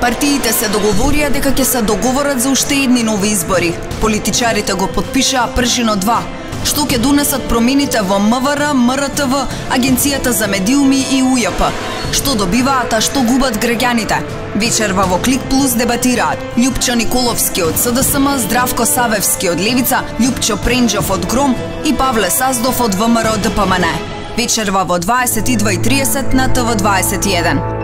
Партиите се договорија дека ќе се договорат за уште едни нови избори. Политичарите го подпишаа пржино 2, што ќе донесат промените во МВР, МРТВ, Агенцијата за медиуми и УЈП. Што добиваат, а што губат граѓаните? Вечерва во Клик Плюс дебатираат Лјупчо Николовски од СДСМ, Здравко Савевски од Левица, Лјупчо Пренџов од Гром и Павле Саздов од ВМРО ДПМН. Вечерва во 22.30 на ТВ 21.